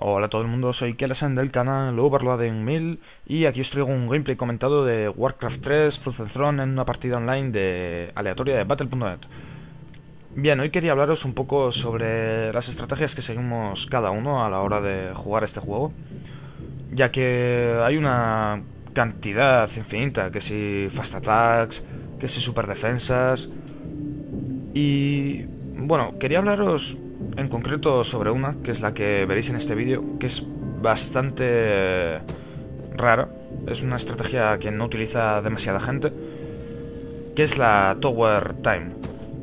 Hola a todo el mundo, soy Kelasen del canal Overloading 1000 y aquí os traigo un gameplay comentado de Warcraft 3 Frozen Throne en una partida online de aleatoria de Battle.net. Bien, hoy quería hablaros un poco sobre las estrategias que seguimos cada uno a la hora de jugar este juego, ya que hay una cantidad infinita, que si fast attacks, que si super defensas y bueno, quería hablaros en concreto sobre una, que es la que veréis en este vídeo, que es bastante rara. Es una estrategia que no utiliza demasiada gente, que es la Tower Time,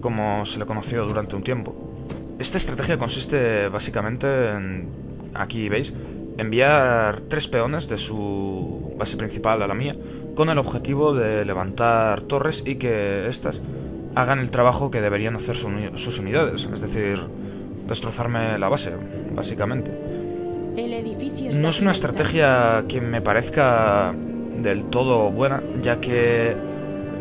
como se le conoció durante un tiempo. Esta estrategia consiste básicamente en, aquí veis, enviar tres peones de su base principal a la mía, con el objetivo de levantar torres y que éstas hagan el trabajo que deberían hacer sus unidades, es decir, destrozarme la base, básicamente. no es una estrategia que me parezca del todo buena, ya que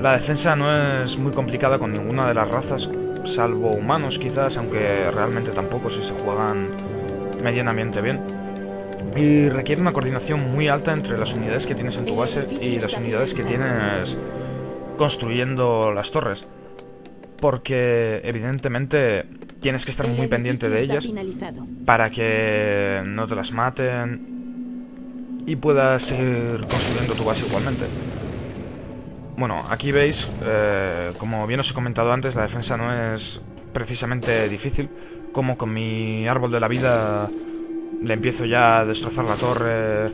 la defensa no es muy complicada con ninguna de las razas, salvo humanos quizás, aunque realmente tampoco si se juegan medianamente bien. Y requiere una coordinación muy alta entre las unidades que tienes en tu base y las unidades que tienes construyendo las torres. Porque evidentemente tienes que estar muy pendiente de ellas para que no te las maten y puedas seguir construyendo tu base igualmente. Bueno, aquí veis, eh, como bien os he comentado antes, la defensa no es precisamente difícil, como con mi árbol de la vida le empiezo ya a destrozar la torre,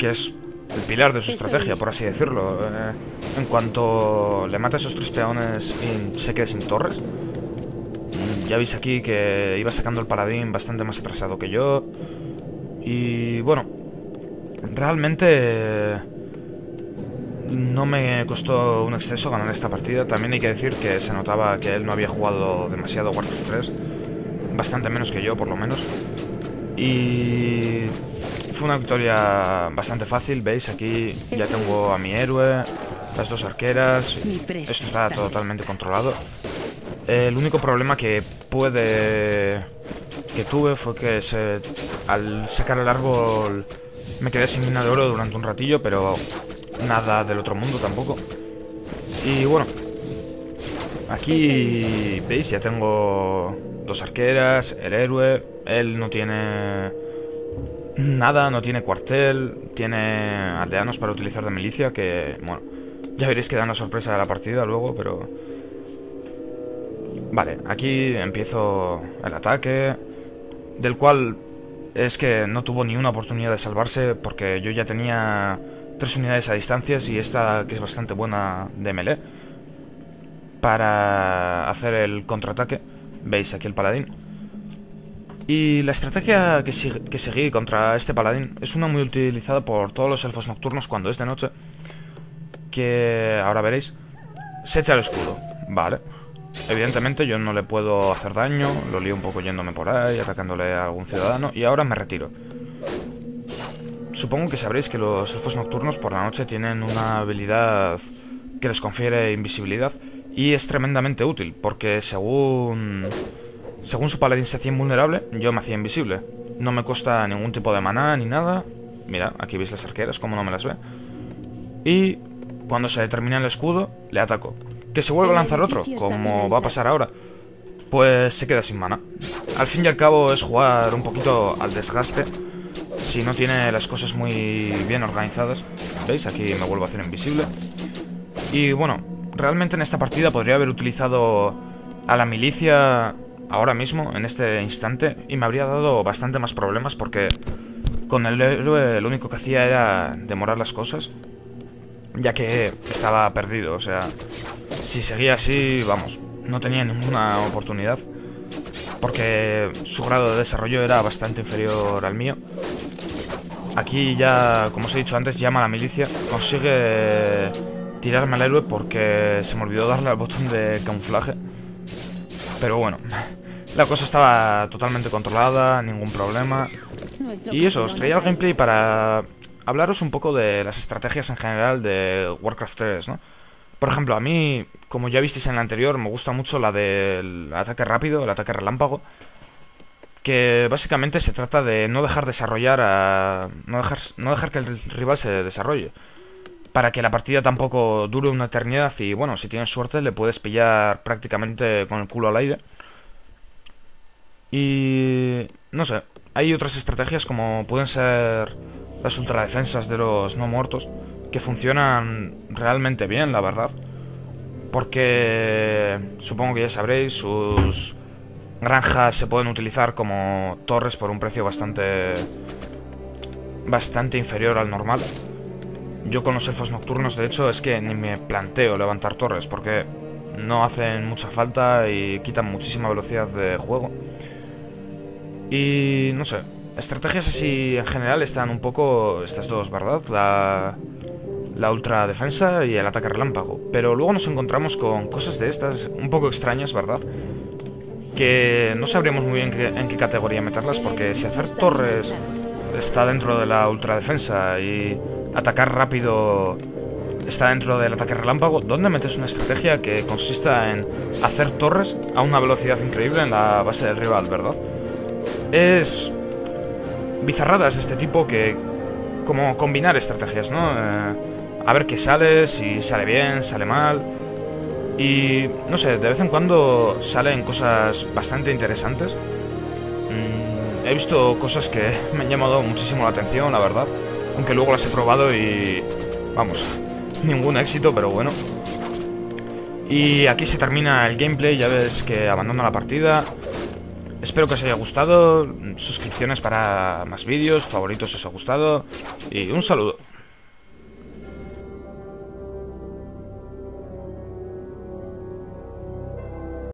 que es el pilar de su estrategia, por así decirlo. Eh, en cuanto le mata a esos tres peones y se quede sin torres, ya veis aquí que iba sacando el paladín bastante más atrasado que yo. Y bueno, realmente no me costó un exceso ganar esta partida. También hay que decir que se notaba que él no había jugado demasiado Warcraft 3. Bastante menos que yo, por lo menos. Y fue una victoria bastante fácil, ¿veis? Aquí ya tengo a mi héroe, las dos arqueras. Esto está totalmente controlado. El único problema que puede... que tuve fue que se, al secar el árbol me quedé sin mina de oro durante un ratillo, pero nada del otro mundo tampoco. Y bueno, aquí veis, ya tengo dos arqueras, el héroe, él no tiene nada, no tiene cuartel, tiene aldeanos para utilizar de milicia, que bueno, ya veréis que dan la sorpresa de la partida luego, pero... Vale, aquí empiezo el ataque, del cual es que no tuvo ni una oportunidad de salvarse porque yo ya tenía tres unidades a distancias y esta que es bastante buena de melee para hacer el contraataque. Veis aquí el paladín. Y la estrategia que, que seguí contra este paladín es una muy utilizada por todos los elfos nocturnos cuando es de noche. Que ahora veréis. Se echa el escudo. Vale. Evidentemente yo no le puedo hacer daño, lo lío un poco yéndome por ahí, atacándole a algún ciudadano, y ahora me retiro. Supongo que sabréis que los elfos nocturnos por la noche tienen una habilidad que les confiere invisibilidad, y es tremendamente útil, porque según... Según su paladín se hacía invulnerable, yo me hacía invisible. No me cuesta ningún tipo de maná ni nada. Mira, aquí veis las arqueras, como no me las ve. Y cuando se determina el escudo, le ataco que se vuelva a lanzar otro, como va a pasar ahora, pues se queda sin mana. Al fin y al cabo es jugar un poquito al desgaste, si no tiene las cosas muy bien organizadas. ¿Veis? Aquí me vuelvo a hacer invisible. Y bueno, realmente en esta partida podría haber utilizado a la milicia ahora mismo, en este instante, y me habría dado bastante más problemas porque con el héroe lo único que hacía era demorar las cosas ya que estaba perdido, o sea, si seguía así, vamos, no tenía ninguna oportunidad, porque su grado de desarrollo era bastante inferior al mío. Aquí ya, como os he dicho antes, llama a la milicia, consigue tirarme al héroe porque se me olvidó darle al botón de camuflaje. Pero bueno, la cosa estaba totalmente controlada, ningún problema. Y eso, os traía el gameplay para hablaros un poco de las estrategias en general de Warcraft 3, ¿no? Por ejemplo, a mí, como ya visteis en el anterior, me gusta mucho la del ataque rápido, el ataque relámpago, que básicamente se trata de no dejar desarrollar a... no dejar, no dejar que el rival se desarrolle. Para que la partida tampoco dure una eternidad y bueno, si tienes suerte le puedes pillar prácticamente con el culo al aire. Y... no sé, hay otras estrategias como pueden ser las ultradefensas de los no muertos, que funcionan realmente bien, la verdad. Porque supongo que ya sabréis, sus granjas se pueden utilizar como torres por un precio bastante bastante inferior al normal. Yo con los elfos nocturnos, de hecho, es que ni me planteo levantar torres porque no hacen mucha falta y quitan muchísima velocidad de juego. Y no sé, estrategias así en general están un poco estas dos, ¿verdad? La, la ultra defensa y el ataque relámpago. Pero luego nos encontramos con cosas de estas un poco extrañas, ¿verdad? que no sabríamos muy bien en qué categoría meterlas, porque si hacer torres está dentro de la ultradefensa y atacar rápido está dentro del ataque relámpago, ¿dónde metes una estrategia que consista en hacer torres a una velocidad increíble en la base del rival, verdad? Es bizarradas de este tipo que... como combinar estrategias, ¿no? Eh, a ver qué sale, si sale bien, sale mal... Y no sé, de vez en cuando salen cosas bastante interesantes. Mm, he visto cosas que me han llamado muchísimo la atención, la verdad. Aunque luego las he probado y... Vamos, ningún éxito, pero bueno. Y aquí se termina el gameplay, ya ves que abandono la partida. Espero que os haya gustado, suscripciones para más vídeos, favoritos si os ha gustado y un saludo.